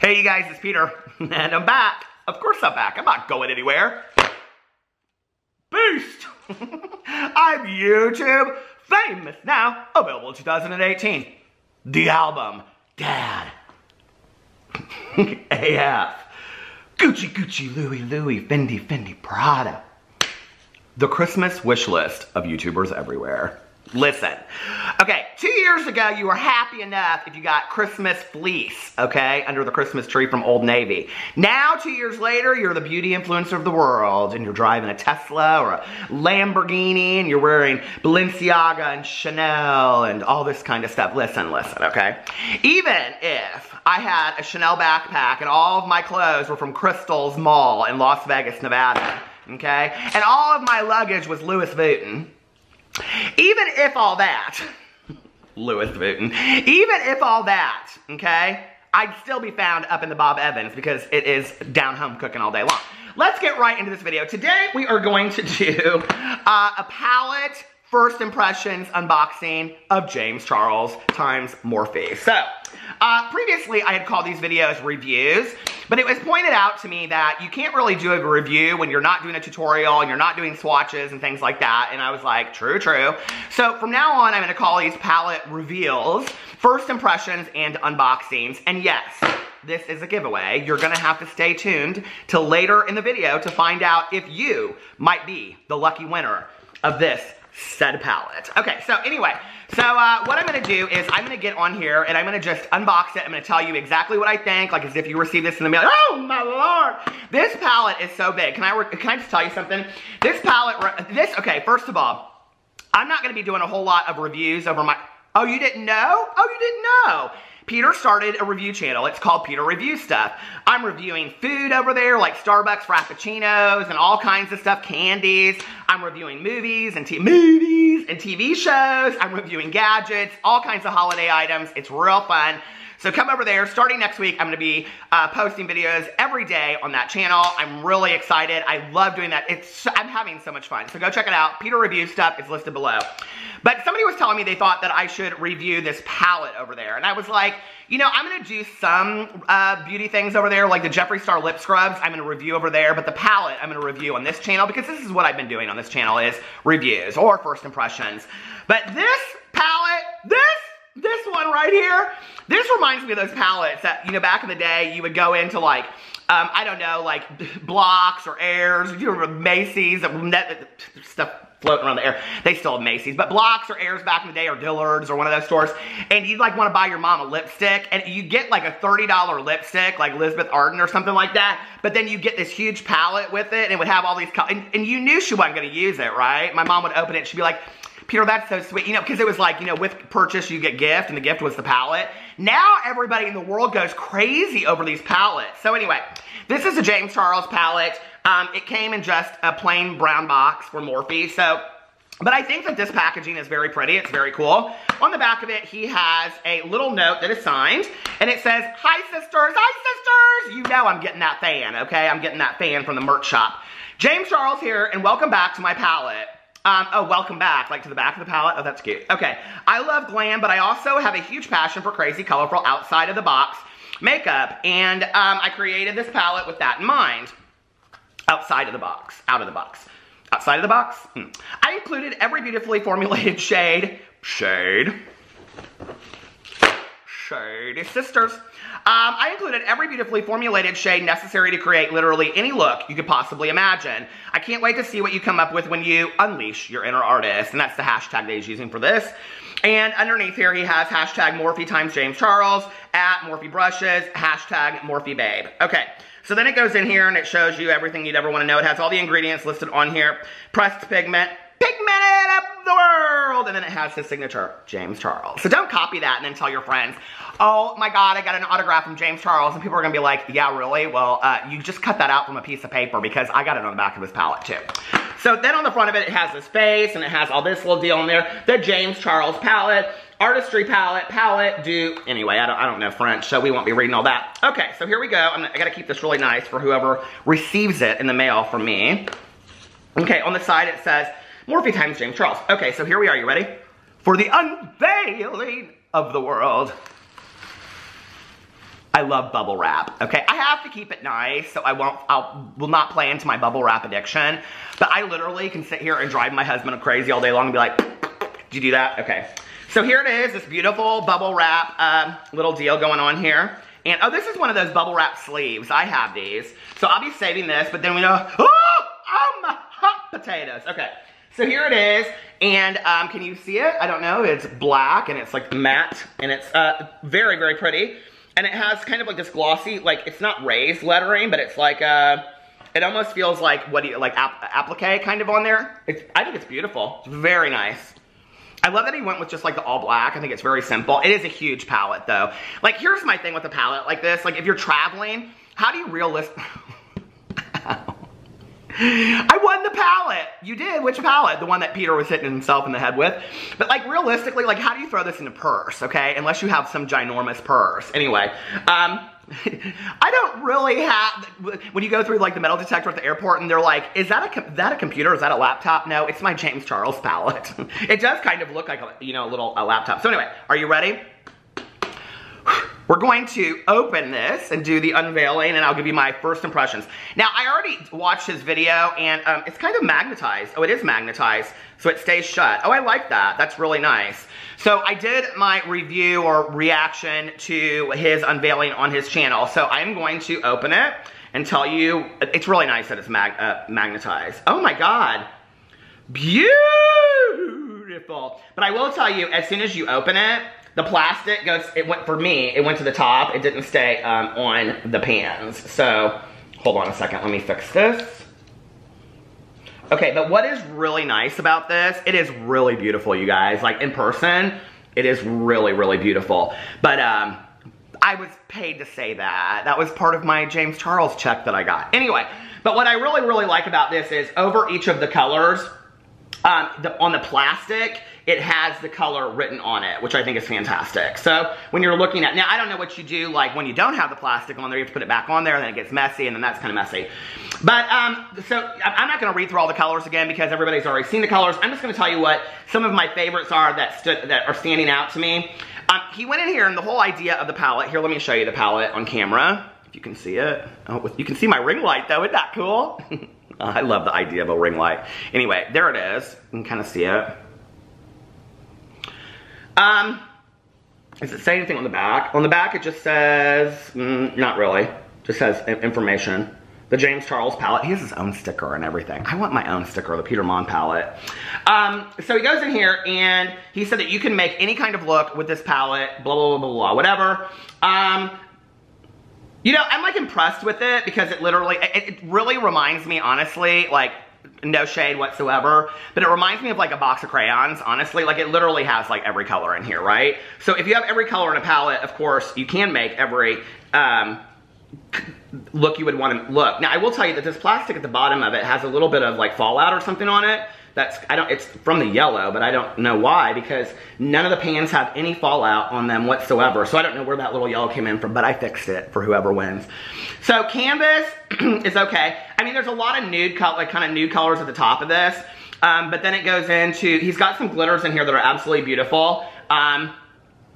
Hey, you guys, it's Peter, and I'm back. Of course I'm back. I'm not going anywhere. Boost! I'm YouTube famous now, available 2018. The album, Dad. AF. Gucci, Gucci, Louis, Louis, Fendi, Fendi, Prada. The Christmas wish list of YouTubers everywhere. Listen, okay, two years ago you were happy enough if you got Christmas fleece, okay, under the Christmas tree from Old Navy. Now, two years later, you're the beauty influencer of the world and you're driving a Tesla or a Lamborghini and you're wearing Balenciaga and Chanel and all this kind of stuff. Listen, listen, okay? Even if I had a Chanel backpack and all of my clothes were from Crystals Mall in Las Vegas, Nevada, okay, and all of my luggage was Louis Vuitton, even if all that, Louis Vuitton, even if all that, okay, I'd still be found up in the Bob Evans because it is down home cooking all day long. Let's get right into this video. Today we are going to do uh, a palette first impressions unboxing of James Charles times Morphe. So, uh, previously I had called these videos reviews, but it was pointed out to me that you can't really do a review when you're not doing a tutorial and you're not doing swatches and things like that, and I was like, true, true. So from now on, I'm gonna call these palette reveals, first impressions, and unboxings, and yes, this is a giveaway. You're gonna have to stay tuned till later in the video to find out if you might be the lucky winner of this said palette. Okay, so anyway, so uh, what I'm gonna do is I'm gonna get on here and I'm gonna just unbox it. I'm gonna tell you exactly what I think, like as if you received this in the mail. Oh my lord! This palette is so big. Can I, can I just tell you something? This palette, this, okay, first of all, I'm not gonna be doing a whole lot of reviews over my, oh you didn't know? Oh you didn't know? Peter started a review channel. It's called Peter Reviews Stuff. I'm reviewing food over there, like Starbucks Frappuccinos and all kinds of stuff, candies. I'm reviewing movies and movies and TV shows. I'm reviewing gadgets, all kinds of holiday items. It's real fun. So come over there. Starting next week, I'm going to be uh, posting videos every day on that channel. I'm really excited. I love doing that. It's I'm having so much fun. So go check it out. Peter Reviews stuff is listed below. But somebody was telling me they thought that I should review this palette over there. And I was like, you know, I'm going to do some uh, beauty things over there, like the Jeffree Star lip scrubs. I'm going to review over there. But the palette, I'm to review on this channel because this is what I've been doing on this channel is reviews or first impressions. But this palette, this this one right here, this reminds me of those palettes that, you know, back in the day, you would go into like, um, I don't know, like Block's or Ayres, you remember Macy's, stuff floating around the air. They still have Macy's, but Block's or Ayres back in the day or Dillard's or one of those stores, and you'd like want to buy your mom a lipstick, and you get like a $30 lipstick, like Elizabeth Arden or something like that, but then you get this huge palette with it, and it would have all these, and, and you knew she wasn't going to use it, right? My mom would open it, she'd be like, Peter, that's so sweet. You know, because it was like, you know, with purchase, you get gift, and the gift was the palette. Now everybody in the world goes crazy over these palettes. So anyway, this is a James Charles palette. Um, it came in just a plain brown box for Morphe. So but I think that this packaging is very pretty. It's very cool. On the back of it, he has a little note that is signed, and it says, Hi, sisters. Hi, sisters. You know I'm getting that fan, okay? I'm getting that fan from the merch shop. James Charles here, and welcome back to my palette. Um, oh, welcome back, like to the back of the palette. Oh, that's cute. Okay, I love glam, but I also have a huge passion for crazy, colorful, outside of the box makeup. And um, I created this palette with that in mind. Outside of the box, out of the box. Outside of the box, hmm. I included every beautifully formulated shade, shade, shady sisters. Um, I included every beautifully formulated shade necessary to create literally any look you could possibly imagine. I can't wait to see what you come up with when you unleash your inner artist. And that's the hashtag that he's using for this. And underneath here, he has hashtag Morphe times James Charles, at Morphe Brushes, hashtag Morphe Babe. Okay, so then it goes in here and it shows you everything you'd ever want to know. It has all the ingredients listed on here. Pressed pigment, pigmented up the world. And then it has his signature, James Charles. So don't copy that and then tell your friends, oh my God, I got an autograph from James Charles. And people are gonna be like, yeah, really? Well, uh, you just cut that out from a piece of paper because I got it on the back of his palette too. So then on the front of it, it has his face and it has all this little deal in there. The James Charles palette, artistry palette, palette, do, anyway, I don't, I don't know French, so we won't be reading all that. Okay, so here we go. I'm, I gotta keep this really nice for whoever receives it in the mail from me. Okay, on the side it says, Morphe times James Charles. Okay, so here we are. You ready? For the unveiling of the world. I love bubble wrap, okay? I have to keep it nice, so I won't, I'll, will not play into my bubble wrap addiction. But I literally can sit here and drive my husband crazy all day long and be like, did you do that? Okay. So here it is, this beautiful bubble wrap um, little deal going on here. And, oh, this is one of those bubble wrap sleeves. I have these. So I'll be saving this, but then we know, oh, my hot potatoes. Okay. So here it is, and um, can you see it? I don't know, it's black, and it's like matte, and it's uh, very, very pretty. And it has kind of like this glossy, like, it's not raised lettering, but it's like, uh, it almost feels like, what do you, like ap applique kind of on there. It's, I think it's beautiful. It's very nice. I love that he went with just like the all black. I think it's very simple. It is a huge palette though. Like here's my thing with a palette like this. Like if you're traveling, how do you realist? I won the palette. You did. Which palette? The one that Peter was hitting himself in the head with. But like realistically, like how do you throw this in a purse, okay? Unless you have some ginormous purse. Anyway, um, I don't really have, when you go through like the metal detector at the airport and they're like, is that a, that a computer? Is that a laptop? No, it's my James Charles palette. it does kind of look like, a, you know, a little a laptop. So anyway, are you ready? We're going to open this and do the unveiling and I'll give you my first impressions. Now, I already watched his video and um, it's kind of magnetized. Oh, it is magnetized, so it stays shut. Oh, I like that. That's really nice. So I did my review or reaction to his unveiling on his channel. So I'm going to open it and tell you, it's really nice that it's mag uh, magnetized. Oh my God. Beautiful. But I will tell you, as soon as you open it, the plastic goes, it went, for me, it went to the top. It didn't stay um, on the pans. So, hold on a second, let me fix this. Okay, but what is really nice about this, it is really beautiful, you guys. Like, in person, it is really, really beautiful. But, um, I was paid to say that. That was part of my James Charles check that I got. Anyway, but what I really, really like about this is over each of the colors, um, the, on the plastic, it has the color written on it, which I think is fantastic. So when you're looking at, now I don't know what you do like when you don't have the plastic on there, you have to put it back on there and then it gets messy and then that's kind of messy. But um, so I'm not gonna read through all the colors again because everybody's already seen the colors. I'm just gonna tell you what some of my favorites are that, stood, that are standing out to me. Um, he went in here and the whole idea of the palette, here let me show you the palette on camera, if you can see it. Oh, you can see my ring light though, isn't that cool? I love the idea of a ring light. Anyway, there it is. You can kind of see it. Um, does it say anything on the back? On the back it just says, mm, not really, just says information. The James Charles palette, he has his own sticker and everything. I want my own sticker, the Peter Monn palette. Um, so he goes in here and he said that you can make any kind of look with this palette, blah, blah, blah, blah, blah, whatever. Um, you know, I'm like impressed with it because it literally, it, it really reminds me, honestly, like, no shade whatsoever, but it reminds me of like a box of crayons, honestly. Like it literally has like every color in here, right? So if you have every color in a palette, of course, you can make every um, look you would want to look. Now I will tell you that this plastic at the bottom of it has a little bit of like fallout or something on it. That's, I don't, it's from the yellow, but I don't know why because none of the pans have any fallout on them whatsoever. So I don't know where that little yellow came in from, but I fixed it for whoever wins. So canvas is okay. I mean, there's a lot of nude color, like kind of nude colors at the top of this. Um, but then it goes into, he's got some glitters in here that are absolutely beautiful. Um,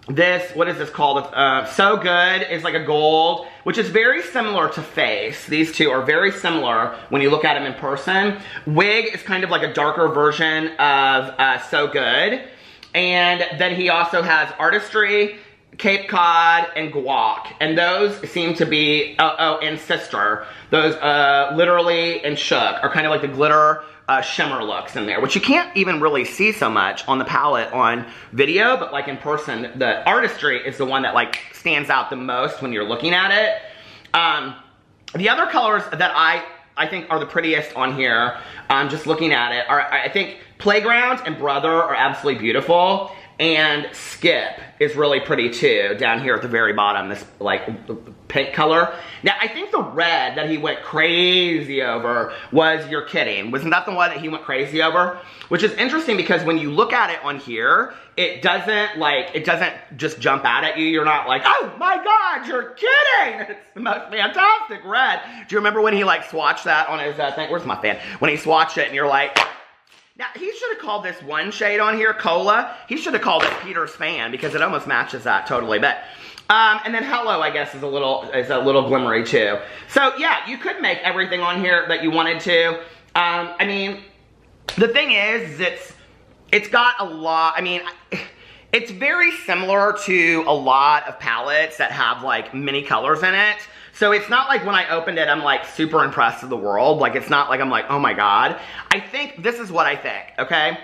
this, what is this called? Uh, so Good is like a gold, which is very similar to Face. These two are very similar when you look at them in person. Wig is kind of like a darker version of uh, So Good. And then he also has Artistry, Cape Cod, and Guac. And those seem to be, oh, oh and Sister. Those uh, literally and Shook are kind of like the glitter uh, shimmer looks in there, which you can't even really see so much on the palette on video, but like in person, the artistry is the one that like stands out the most when you're looking at it. Um, the other colors that I I think are the prettiest on here, um, just looking at it, are I think Playground and Brother are absolutely beautiful. And Skip is really pretty too, down here at the very bottom, this like pink color. Now, I think the red that he went crazy over was You're Kidding. Wasn't that the one that he went crazy over? Which is interesting because when you look at it on here, it doesn't like, it doesn't just jump out at you. You're not like, oh my God, you're kidding. It's the most fantastic red. Do you remember when he like swatched that on his uh, thing? Where's my fan? When he swatched it and you're like, now, he should have called this one shade on here, Cola. He should have called it Peter's Fan because it almost matches that totally. But Um, and then Hello, I guess, is a little is a little glimmery too. So yeah, you could make everything on here that you wanted to. Um, I mean, the thing is, it's it's got a lot. I mean. It's very similar to a lot of palettes that have like many colors in it. So it's not like when I opened it, I'm like super impressed with the world. Like it's not like I'm like, oh my God. I think this is what I think, okay?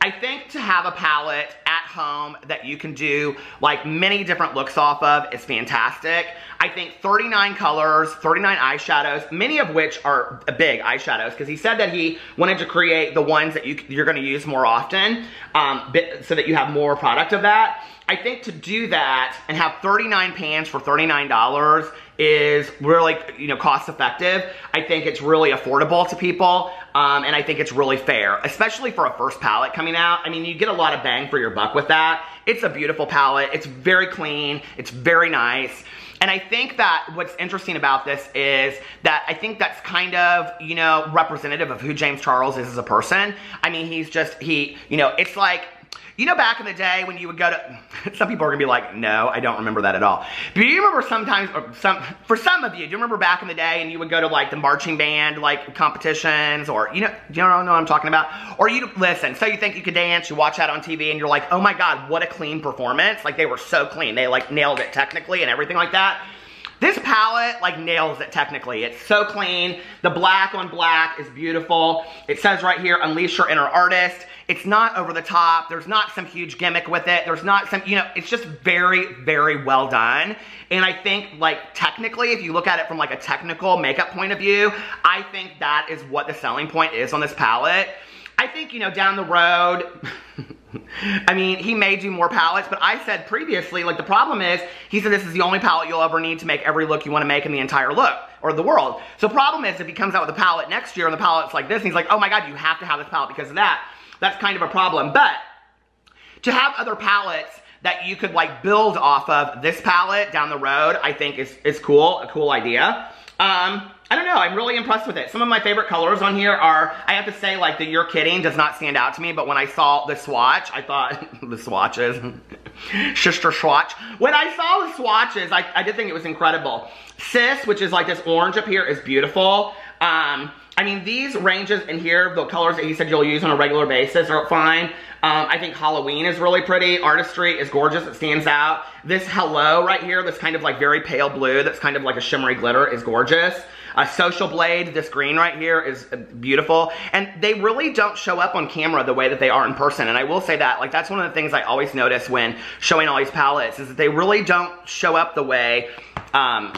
I think to have a palette at home that you can do like many different looks off of is fantastic. I think 39 colors, 39 eyeshadows, many of which are big eyeshadows because he said that he wanted to create the ones that you, you're gonna use more often um, so that you have more product of that. I think to do that and have 39 pans for $39 is really, you know, cost effective. I think it's really affordable to people, um, and I think it's really fair, especially for a first palette coming out. I mean, you get a lot of bang for your buck with that. It's a beautiful palette. It's very clean. It's very nice. And I think that what's interesting about this is that I think that's kind of, you know, representative of who James Charles is as a person. I mean, he's just, he, you know, it's like, you know back in the day when you would go to, some people are gonna be like, no, I don't remember that at all. But you remember sometimes, some, for some of you, do you remember back in the day and you would go to like the marching band like competitions or, you know, you do you know what I'm talking about? Or you, listen, so you think you could dance, you watch that on TV and you're like, oh my God, what a clean performance. Like they were so clean. They like nailed it technically and everything like that. Palette like nails it technically. It's so clean. The black on black is beautiful. It says right here, unleash your inner artist. It's not over the top. There's not some huge gimmick with it. There's not some, you know, it's just very, very well done. And I think like technically, if you look at it from like a technical makeup point of view, I think that is what the selling point is on this palette. I think, you know, down the road, I mean, he may do more palettes, but I said previously, like the problem is, he said this is the only palette you'll ever need to make every look you want to make in the entire look, or the world. So problem is, if he comes out with a palette next year and the palette's like this, and he's like, oh my god, you have to have this palette because of that, that's kind of a problem. But, to have other palettes that you could like build off of this palette down the road, I think is, is cool, a cool idea. Um, I don't know, I'm really impressed with it. Some of my favorite colors on here are, I have to say like the You're Kidding does not stand out to me, but when I saw the swatch, I thought, the swatches, sister swatch. When I saw the swatches, I, I did think it was incredible. Sis, which is like this orange up here, is beautiful. Um, I mean, these ranges in here, the colors that he said you'll use on a regular basis are fine. Um, I think Halloween is really pretty. Artistry is gorgeous. It stands out. This Hello right here, this kind of like very pale blue, that's kind of like a shimmery glitter is gorgeous. A Social Blade, this green right here is uh, beautiful. And they really don't show up on camera the way that they are in person. And I will say that, like that's one of the things I always notice when showing all these palettes is that they really don't show up the way um,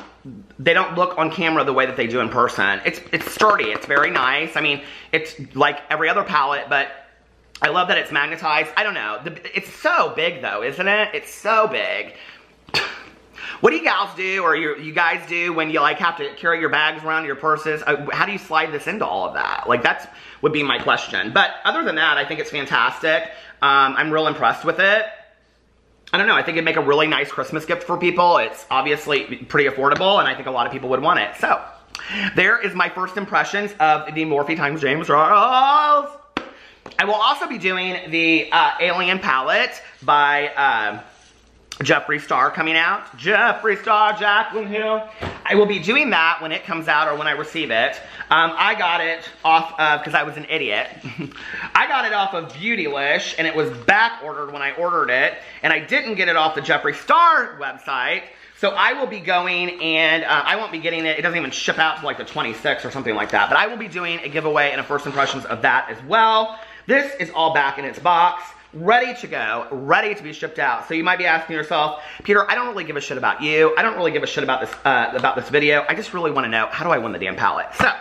they don't look on camera the way that they do in person. It's, it's sturdy, it's very nice. I mean, it's like every other palette, but I love that it's magnetized. I don't know, the, it's so big though, isn't it? It's so big. What do you gals do, or you, you guys do, when you like have to carry your bags around, your purses? Uh, how do you slide this into all of that? Like that's would be my question. But other than that, I think it's fantastic. Um, I'm real impressed with it. I don't know, I think it'd make a really nice Christmas gift for people. It's obviously pretty affordable, and I think a lot of people would want it. So, there is my first impressions of the Morphe times James Charles. I will also be doing the uh, Alien palette by uh, Jeffree Star coming out. Jeffree Star, Jaclyn Hill. I will be doing that when it comes out or when I receive it. Um, I got it off of, because I was an idiot, I got it off of Beautylish and it was back ordered when I ordered it and I didn't get it off the Jeffree Star website. So I will be going and uh, I won't be getting it. It doesn't even ship out to like the 26th or something like that. But I will be doing a giveaway and a first impressions of that as well. This is all back in its box ready to go, ready to be shipped out. So you might be asking yourself, Peter, I don't really give a shit about you. I don't really give a shit about this, uh, about this video. I just really want to know, how do I win the damn palette? So,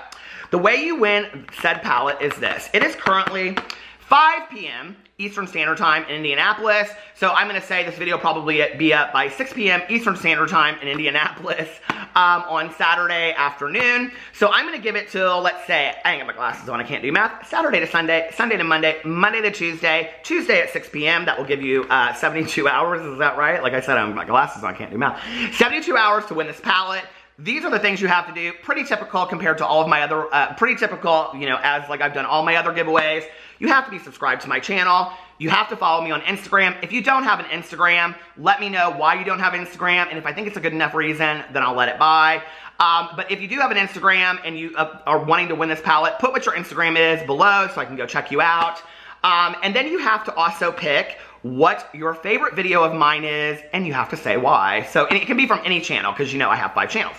the way you win said palette is this. It is currently 5 p.m. Eastern Standard Time in Indianapolis. So I'm to say this video probably be up by 6 p.m. Eastern Standard Time in Indianapolis um, on Saturday afternoon. So I'm to give it till, let's say, I ain't got my glasses on, I can't do math. Saturday to Sunday, Sunday to Monday, Monday to Tuesday, Tuesday at 6 p.m. That will give you uh, 72 hours, is that right? Like I said, I am my glasses on, I can't do math. 72 hours to win this palette. These are the things you have to do. Pretty typical compared to all of my other, uh, pretty typical, you know, as like I've done all my other giveaways. You have to be subscribed to my channel. You have to follow me on Instagram. If you don't have an Instagram, let me know why you don't have Instagram. And if I think it's a good enough reason, then I'll let it by. Um, but if you do have an Instagram and you uh, are wanting to win this palette, put what your Instagram is below so I can go check you out. Um, and then you have to also pick what your favorite video of mine is, and you have to say why. So, and it can be from any channel, because you know I have five channels.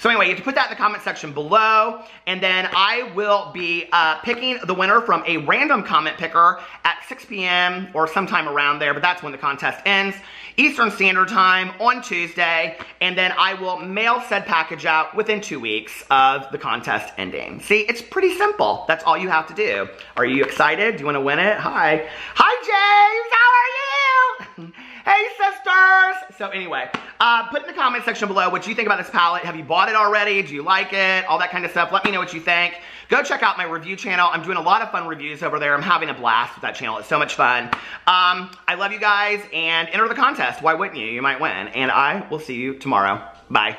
So anyway, you have to put that in the comment section below, and then I will be uh, picking the winner from a random comment picker at 6 p.m. or sometime around there, but that's when the contest ends. Eastern Standard Time on Tuesday, and then I will mail said package out within two weeks of the contest ending. See, it's pretty simple. That's all you have to do. Are you excited? Do you want to win it? Hi. Hi, James. How are you? hey, sisters. So anyway, uh, put in the comment section below what you think about this palette. Have you bought it already? Do you like it? All that kind of stuff. Let me know what you think. Go check out my review channel. I'm doing a lot of fun reviews over there. I'm having a blast with that channel. It's so much fun. Um, I love you guys and enter the contest. Why wouldn't you? You might win. And I will see you tomorrow. Bye.